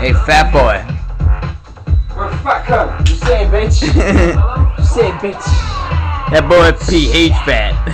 Hey, fat boy. We're fat cunt. You saying, bitch. you say, bitch. That boy PH fat.